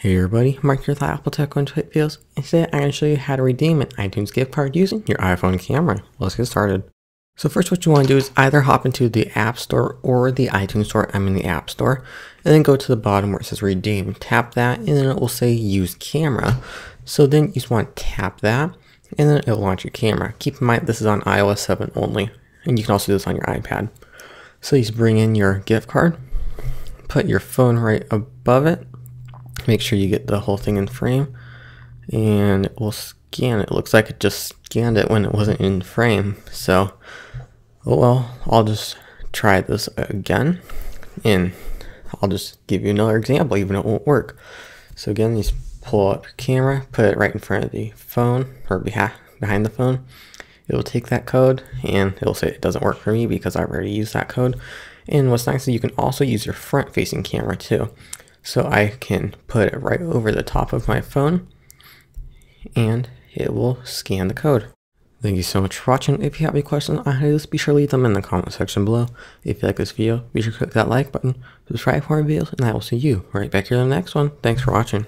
Hey everybody, Mark here with Apple Tech on Videos, and today I'm going to show you how to redeem an iTunes gift card using your iPhone camera. Let's get started. So first what you want to do is either hop into the App Store or the iTunes Store, I'm in the App Store, and then go to the bottom where it says redeem. Tap that and then it will say use camera. So then you just want to tap that and then it will launch your camera. Keep in mind this is on iOS 7 only, and you can also do this on your iPad. So you just bring in your gift card, put your phone right above it, make sure you get the whole thing in frame. And it will scan it. Looks like it just scanned it when it wasn't in frame. So oh well I'll just try this again. And I'll just give you another example even though it won't work. So again you pull up your camera put it right in front of the phone or behind the phone. It will take that code and it'll say it doesn't work for me because I've already used that code. And what's nice is you can also use your front facing camera too so I can put it right over the top of my phone and it will scan the code. Thank you so much for watching. If you have any questions on how to do this, be sure to leave them in the comment section below. If you like this video, be sure to click that like button, subscribe for more videos, and I will see you right back here in the next one. Thanks for watching.